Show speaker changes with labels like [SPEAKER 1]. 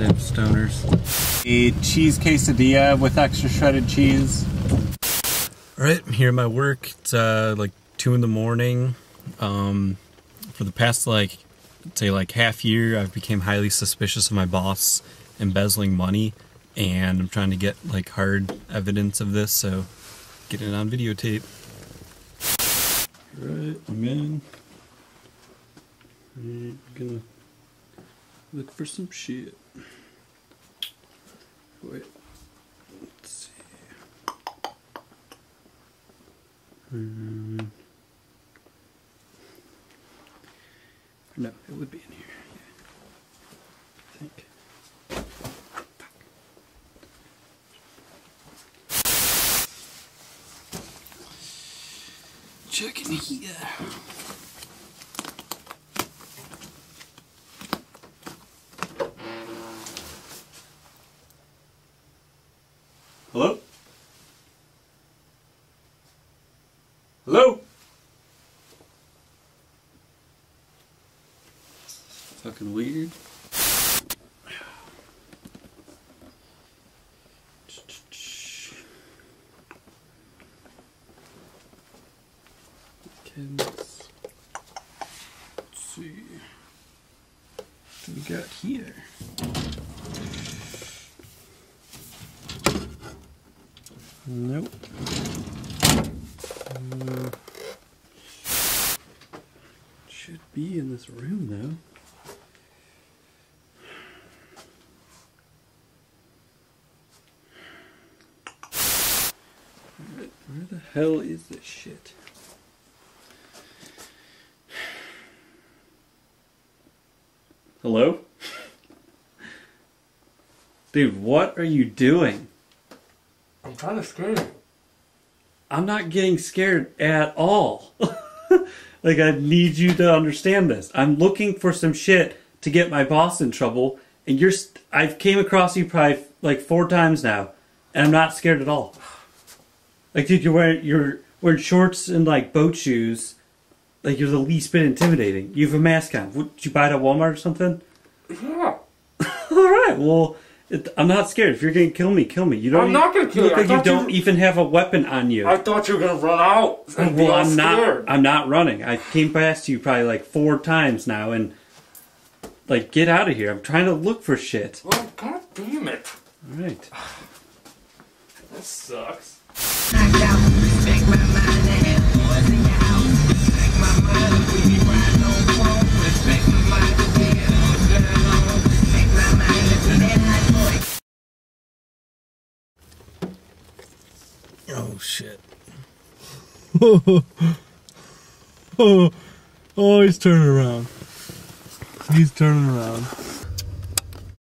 [SPEAKER 1] Goddamn stoners. A cheese quesadilla with extra shredded cheese. Alright, I'm here at my work. It's uh, like 2 in the morning. Um, for the past like, say like half year, I've became highly suspicious of my boss embezzling money. And I'm trying to get like hard evidence of this, so get it on videotape. Right, I'm in. I'm gonna look for some shit. Wait. Let's see. Um, no, it would be in here. Yeah. I think. Checking here. Hello? Hello? Fucking weird. Let's see. What do we got here? Nope. Uh, should be in this room though. Where the hell is this shit? Hello? Dude, what are you doing?
[SPEAKER 2] I'm trying to scare you.
[SPEAKER 1] I'm not getting scared at all. like I need you to understand this. I'm looking for some shit to get my boss in trouble, and you're. St- I've came across you probably like four times now, and I'm not scared at all. Like, dude, you're wearing you're wearing shorts and like boat shoes. Like you're the least bit intimidating. You have a mask on. Did you buy it at Walmart or something?
[SPEAKER 2] Yeah.
[SPEAKER 1] All right. Well, it, I'm not scared. If you're gonna kill me, kill me. You don't.
[SPEAKER 2] I'm not gonna kill
[SPEAKER 1] look
[SPEAKER 2] you.
[SPEAKER 1] Like
[SPEAKER 2] you
[SPEAKER 1] don't even have a weapon on you.
[SPEAKER 2] I thought you were gonna run out and be
[SPEAKER 1] well,
[SPEAKER 2] all
[SPEAKER 1] I'm not.
[SPEAKER 2] scared.
[SPEAKER 1] I'm not running. I came past you probably like four times now, and like get out of here. I'm trying to look for shit.
[SPEAKER 2] Well, god damn it.
[SPEAKER 1] All right.
[SPEAKER 2] That sucks.
[SPEAKER 1] Oh shit. oh, oh, he's turning around. He's turning around.